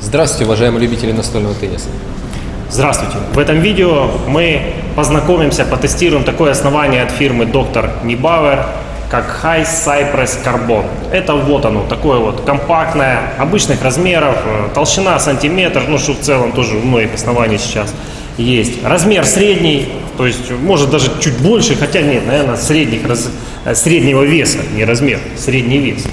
Здравствуйте, уважаемые любители настольного тенниса. Здравствуйте! В этом видео мы познакомимся, потестируем такое основание от фирмы Доктор Нибауэр, как High Cypress Carbon. Это вот оно, такое вот компактное, обычных размеров, э, толщина сантиметр, ну что в целом тоже у многих оснований сейчас есть. Размер средний, то есть может даже чуть больше, хотя нет, наверное, средних, раз- э, среднего веса, не размер, средний вес.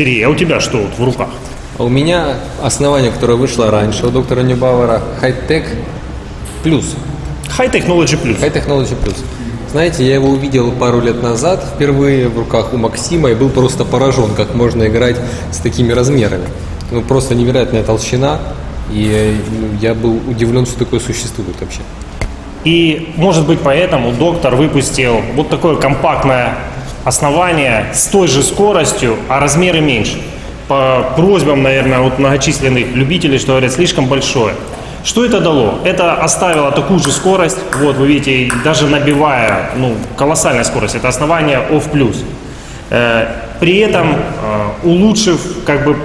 Сергей, а у тебя что вот в руках? А у меня основание, которое вышло раньше у доктора Ньюбауэра, High-Tech Plus. High Technology Plus. High Technology Plus. Знаете, я его увидел пару лет назад впервые в руках у Максима и был просто поражен, как можно играть с такими размерами. Ну, просто невероятная толщина, и э, я был удивлен, что такое существует вообще. И, может быть, поэтому доктор выпустил вот такое компактное основание с той же скоростью, а размеры меньше. По просьбам, наверное, вот многочисленных любителей, что говорят, слишком большое. Что это дало? Это оставило такую же скорость, вот вы видите, даже набивая, ну, колоссальная скорость, это основание OFF+. Э, При этом э, улучшив как бы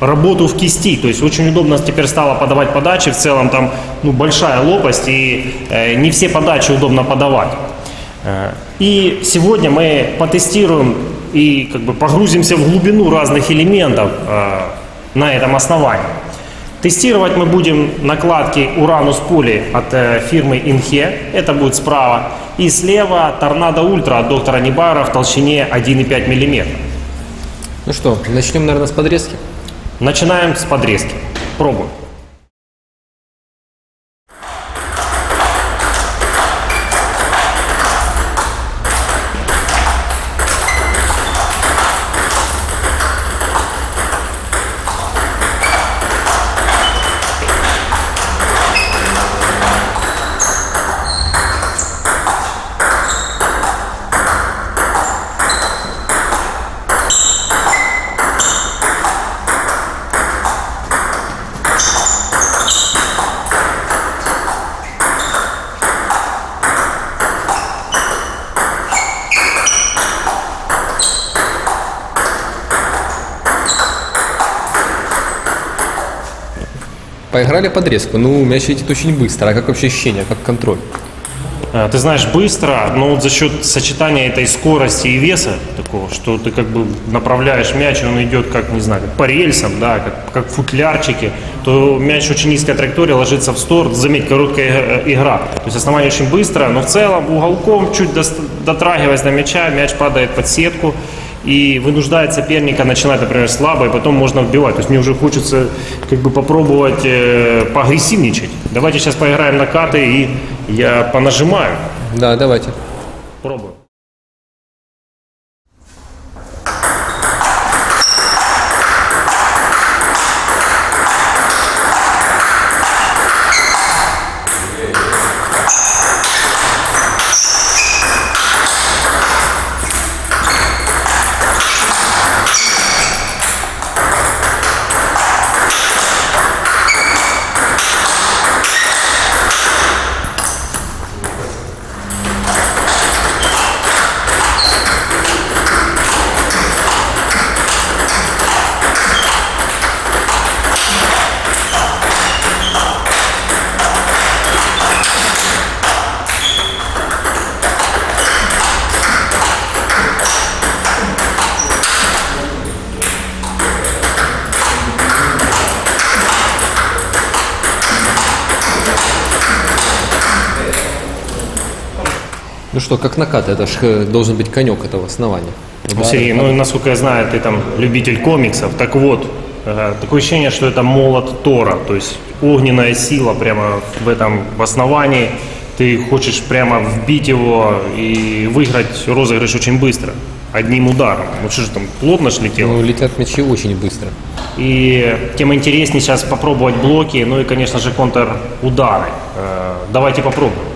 работу в кисти. То есть очень удобно теперь стало подавать подачи. В целом там ну, большая лопасть и э, не все подачи удобно подавать. Э, и сегодня мы потестируем и как бы погрузимся в глубину разных элементов э, на этом основании. Тестировать мы будем накладки Уранус Поли от э, фирмы Inhe, это будет справа, и слева Торнадо Ультра от доктора Нибара в толщине 1,5 мм. Ну что, начнем, наверное, с подрезки. Начинаем с подрезки. Пробуем. Поиграли подрезку. Ну, мяч летит очень быстро. А как вообще ощущение, как контроль? Э, Ты знаешь, быстро, но вот за счет сочетания этой скорости и веса такого, что ты как бы направляешь мяч, и он идет как, не знаю, как по рельсам, да, как, как футлярчики, то мяч очень низкая траектория ложится в сторону, заметь, короткая э, игра. То есть основание очень быстро, но в целом уголком, чуть дотрагиваясь до мяча, мяч падает под сетку и вынуждает соперника начинать, например, слабо, и потом можно вбивать. То есть мне уже хочется как бы попробовать э, поагрессивничать. Давайте сейчас поиграем на каты, и я понажимаю. Да, давайте. Пробуем. Ну что, как накат, это ж э, должен быть конек этого основания. Ну, Сергей, ну, насколько я знаю, ты там любитель комиксов. Так вот, э, такое ощущение, что это молот Тора, то есть огненная сила прямо в этом в основании. Ты хочешь прямо вбить его и выиграть розыгрыш очень быстро, одним ударом. Ну что же там, плотно ж летело? Ну, летят мячи очень быстро. И тем интереснее сейчас попробовать блоки, ну и, конечно же, контрудары. Э, Давайте попробуем.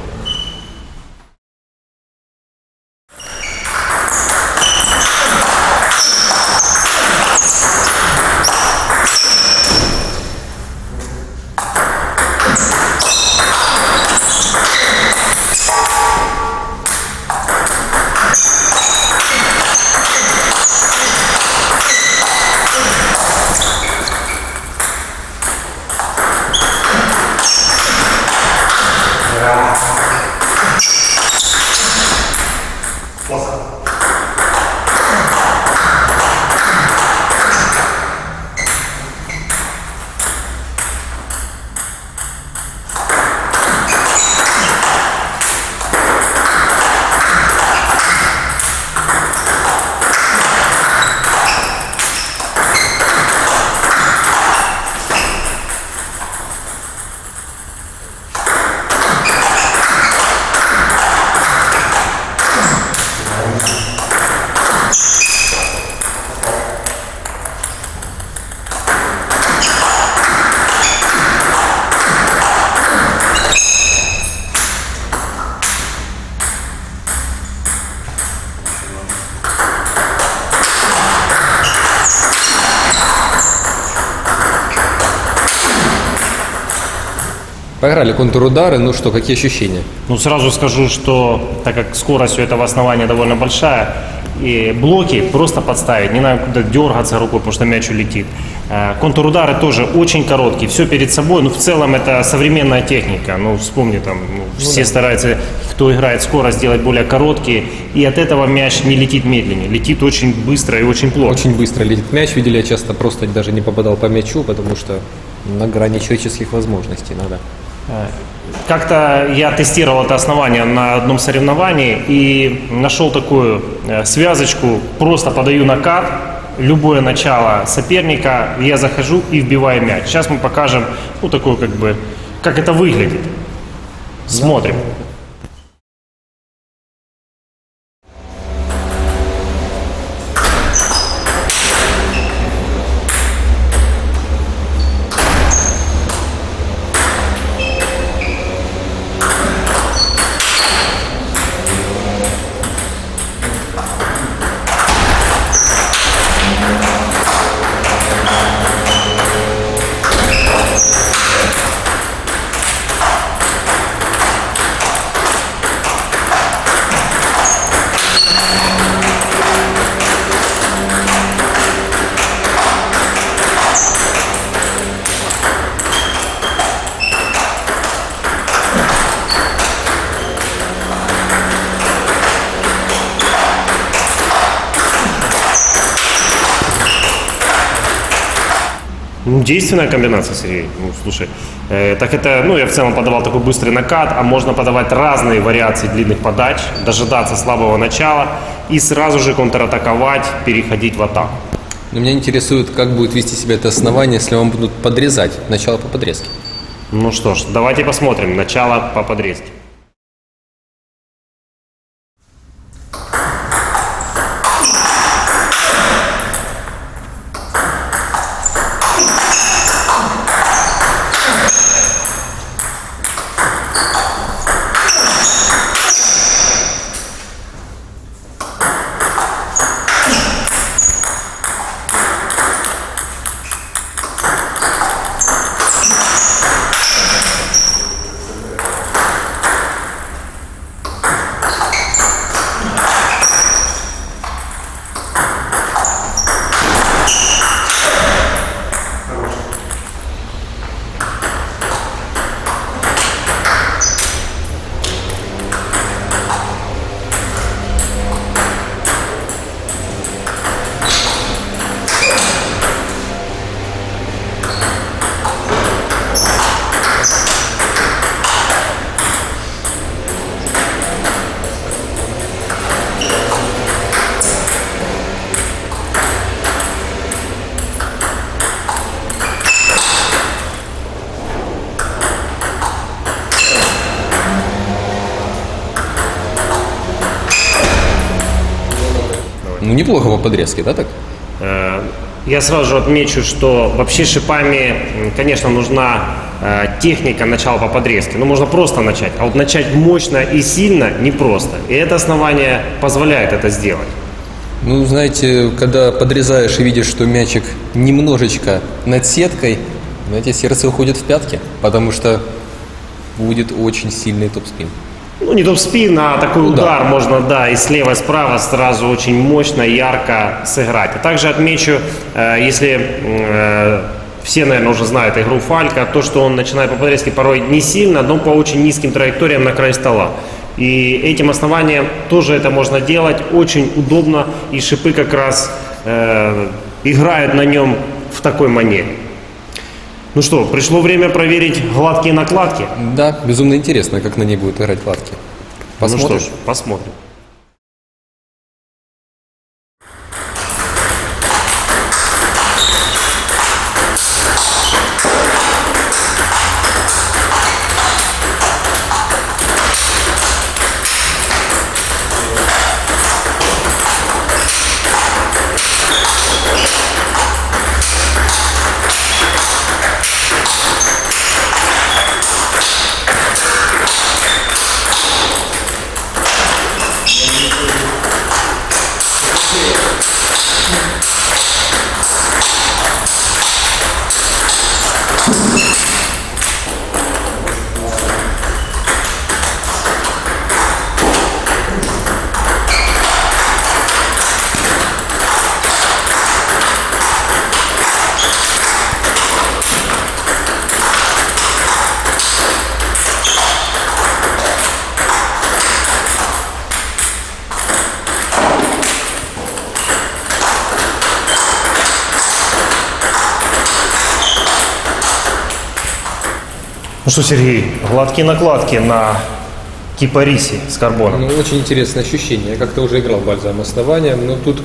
Поиграли контур-удары, ну что, какие ощущения? Ну, сразу скажу, что так как скорость у этого основания довольно большая, и блоки просто подставить, не надо куда дергаться рукой, потому что мяч улетит. Э, Контур-удары тоже очень короткие, все перед собой, ну, в целом это современная техника, ну, вспомни там, ну, все стараются, кто играет скорость, делать более короткие, и от этого мяч не летит медленнее, летит очень быстро и очень плотно. Очень быстро летит мяч. Видели, я часто просто даже не попадал по мячу, потому что на грани человеческих возможностей надо. Как-то я тестировал это основание на одном соревновании и нашел такую э, связочку, просто подаю накат, любое начало соперника, я захожу и вбиваю мяч. Сейчас мы покажем, ну, такую как бы, как это выглядит. Смотрим. Ну, действенная комбинация, Сергей. Ну, слушай, э, так это, ну, я в целом подавал такой быстрый накат, а можно подавать разные вариации длинных подач, дожидаться слабого начала и сразу же контратаковать, переходить в атаку. Но меня интересует, как будет вести себя это основание, если вам будут подрезать начало по подрезке. Ну что ж, давайте посмотрим. Начало по подрезке. Неплохо по подрезке, да, так? Э, Я сразу же отмечу, что вообще шипами, конечно, нужна э, техника начала по подрезке. Ну, можно просто начать, а вот начать мощно и сильно непросто. И это основание позволяет это сделать. Ну, знаете, когда подрезаешь и видишь, что мячик немножечко над сеткой, знаете, сердце уходит в пятки, потому что будет очень сильный топ-спин. Ну, не топ-спин, а такой Удар. удар можно, да, и слева, и справа сразу очень мощно, ярко сыграть. А также отмечу, э, если э, все, наверное, уже знают игру Фалька, то, что он начинает по подрезке порой не сильно, но по очень низким траекториям на край стола. И этим основанием тоже это можно делать, очень удобно, и шипы как раз э, играют на нем в такой манере. Ну что, пришло время проверить гладкие накладки. Да, безумно интересно, как на ней будут играть латки. Ну что Посмотрим. ж, посмотрим. Ну что, Сергей, гладкие накладки на кипарисе с карбоном. Ну, очень интересное ощущение. Я как-то уже играл бальзам основанием, но тут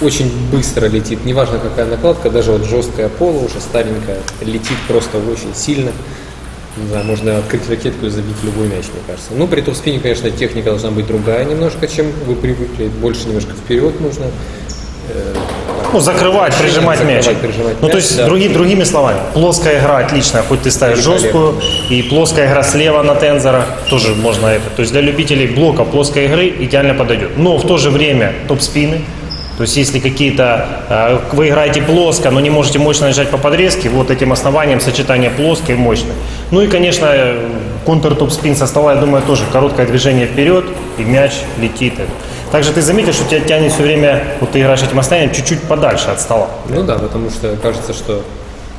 очень быстро летит. Неважно, какая накладка, даже вот жесткая пола уже старенькая, летит просто очень сильно. Не знаю, можно открыть ракетку и забить любой мяч, мне кажется. Ну, при топспине, конечно, техника должна быть другая немножко, чем вы привыкли. Больше немножко вперед нужно. Ну, закрывать, прижимать Закрывать, мяч. прижимать ну, то мяч, есть, да. други- другими словами, плоская игра отличная, хоть ты ставишь жесткую, и плоская игра слева на тензора, тоже можно это. То есть, для любителей блока плоской игры идеально подойдет. Но в то же время топ-спины, то есть, если какие-то, э, вы играете плоско, но не можете мощно нажать по подрезке, вот этим основанием сочетание плоской и мощной. Ну и, конечно, э, контур топ-спин со стола, я думаю, тоже короткое движение вперед, и мяч летит. Также ты заметил, что тебя тянет все время, вот ты играешь этим основанием чуть-чуть подальше от стола. Ну да, потому что кажется, что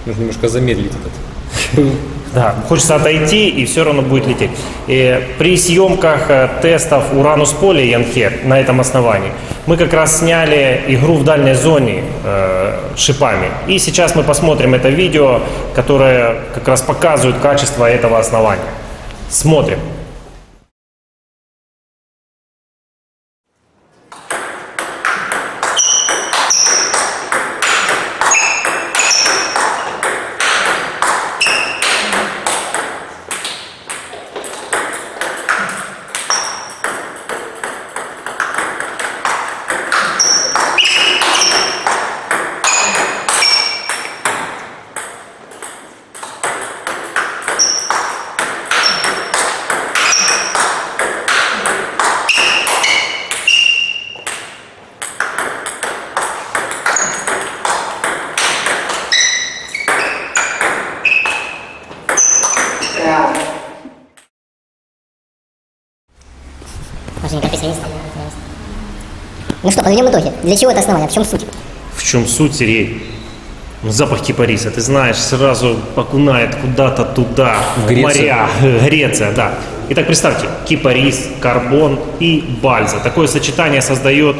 нужно немножко замедлить этот. Да, хочется отойти и все равно будет лететь. И при съемках э, тестов Уранус Поли Янхе на этом основании мы как раз сняли игру в дальней зоне э, шипами. И сейчас мы посмотрим это видео, которое как раз показывает качество этого основания. Смотрим. Даже не перфекционист. Ну что, подведем итоги. Для чего это основание? В чем суть? В чем суть, Сергей? Ну, Запах кипариса, ты знаешь, сразу окунает куда-то туда, в Грецию. моря, Греция, да. Итак, представьте, кипарис, карбон и бальза. Такое сочетание создает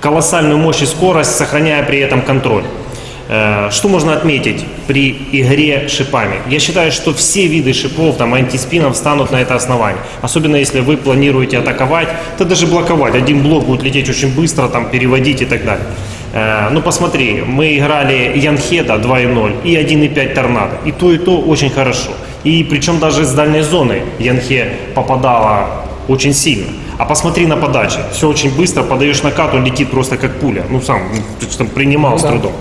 колоссальную мощь и скорость, сохраняя при этом контроль. Э, Что можно отметить при игре шипами? Я считаю, что все виды шипов, там, антиспинов станут на это основание. Особенно если вы планируете атаковать, то даже блоковать. Один блок будет лететь очень быстро, там, переводить и так далее. Э, Ну посмотри, мы играли Янхеда 2.0 и 1.5 Торнадо. И то, и то очень хорошо. И причем даже с дальней зоны Янхе попадала очень сильно. А посмотри на подачи. Все очень быстро, подаешь накат, он летит просто как пуля. Ну сам ну, там принимал с да. трудом.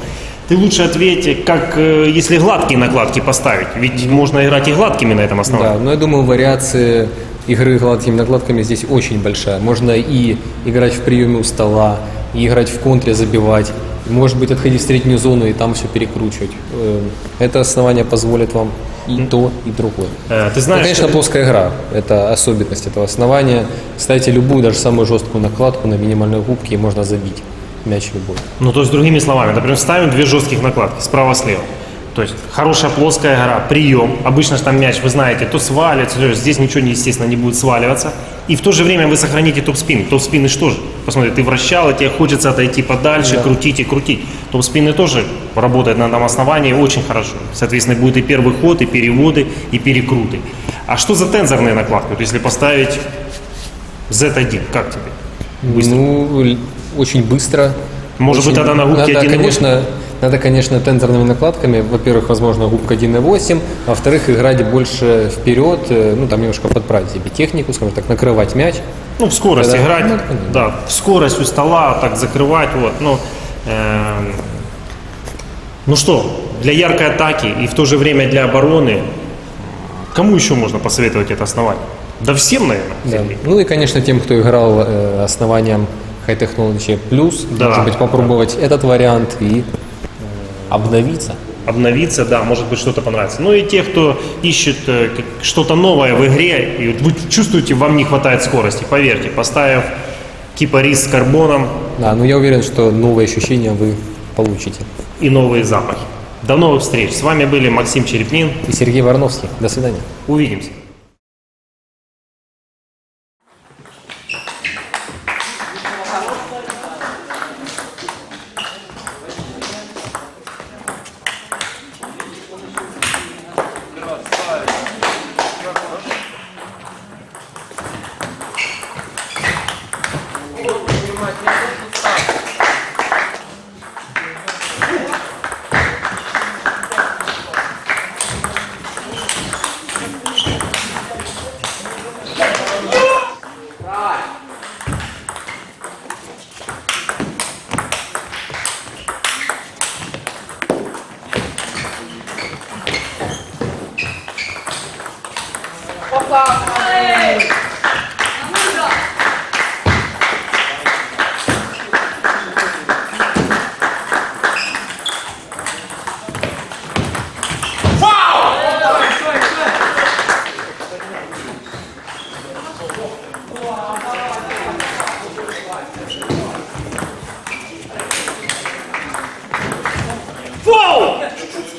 Ты лучше ответь, как э, если гладкие накладки поставить. Ведь можно играть и гладкими на этом основании. Да, но я думаю, вариация игры гладкими накладками здесь очень большая. Можно и играть в приеме у стола, и играть в контре, забивать. Может быть, отходить в среднюю зону и там все перекручивать. Э, Это основание позволит вам и то, и другое. Э, Ты Ну, знаешь, конечно, что- плоская игра. Это особенность этого основания. Ставите любую, даже самую жесткую накладку на минимальной губке, можно забить мяч любой. Ну, то есть, другими словами, например, ставим две жестких накладки справа-слева. То есть, хорошая плоская игра, прием. Обычно же там мяч, вы знаете, то свалится, то здесь ничего, естественно, не будет сваливаться. И в то же время вы сохраните топ-спин. Топ-спины что же? Посмотри, ты вращал, и тебе хочется отойти подальше, крутить и крутить. Топ-спины тоже работают на этом основании очень хорошо. Соответственно, будет и первый ход, и переводы, и перекруты. А что за тензорные накладки? Вот если поставить Z1, как тебе? Быстро. Ну, очень быстро. Может быть, Очень- тогда на губке надо, 1.8? конечно, надо, конечно, тензорными накладками. Во-первых, возможно, губка 1.8. а Во-вторых, играть больше вперед, э, ну, там немножко подправить себе технику, скажем так, накрывать мяч. Ну, в скорость Когда- играть, ну, да, в скорость у стола, так закрывать, вот, ну, эм, ну что, для яркой атаки и в то же время для обороны, кому еще можно посоветовать это основание? Да всем, наверное. Да. Сергей. Ну и, конечно, тем, кто играл э, основанием High Technology Plus, Да. может быть, попробовать этот вариант и э, обновиться. Обновиться, да, может быть, что-то понравится. Ну и те, кто ищет э, что-то новое в игре, и вы чувствуете, вам не хватает скорости, поверьте, поставив кипарис с карбоном Да, но я уверен, что новые ощущения вы получите. и новые запахи. До новых встреч. С вами были Максим Черепнин. И Сергей Варновский. До свидания. Увидимся. И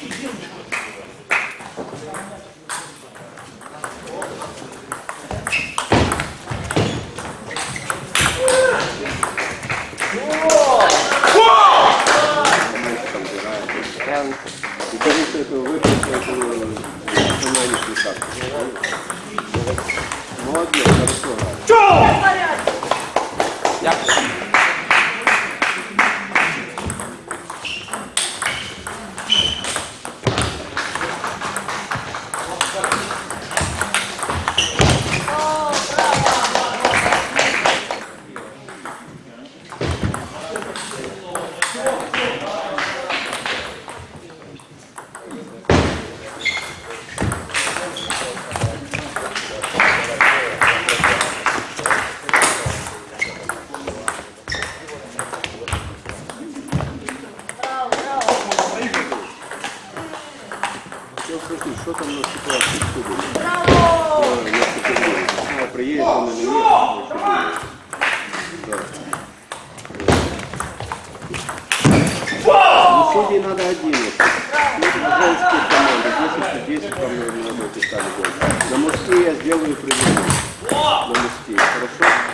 надо один. Если бы по мне на работе стали гонять. На мужские я сделаю привезу. На мужские, хорошо?